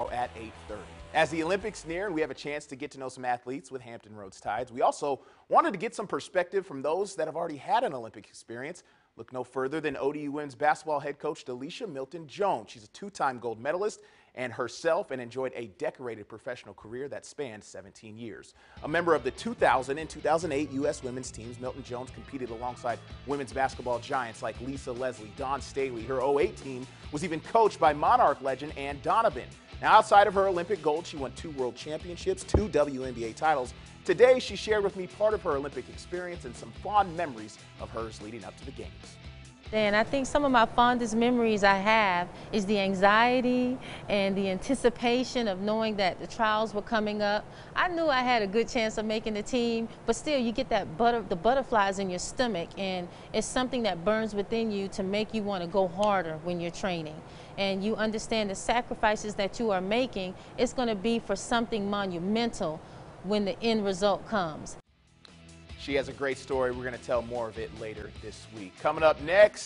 at 8.30. As the Olympics near and we have a chance to get to know some athletes with Hampton Roads Tides, we also wanted to get some perspective from those that have already had an Olympic experience. Look no further than ODU women's basketball head coach Delisha Milton Jones. She's a two-time gold medalist and herself and enjoyed a decorated professional career that spanned 17 years. A member of the 2000 and 2008 U.S. women's teams, Milton Jones competed alongside women's basketball giants like Lisa Leslie, Dawn Staley. Her 08 team was even coached by Monarch legend Anne Donovan. Now, outside of her Olympic gold, she won two world championships, two WNBA titles. Today, she shared with me part of her Olympic experience and some fond memories of hers leading up to the Games. And I think some of my fondest memories I have is the anxiety and the anticipation of knowing that the trials were coming up. I knew I had a good chance of making the team, but still you get that butter, the butterflies in your stomach and it's something that burns within you to make you want to go harder when you're training. And you understand the sacrifices that you are making, it's going to be for something monumental when the end result comes. She has a great story. We're going to tell more of it later this week. Coming up next,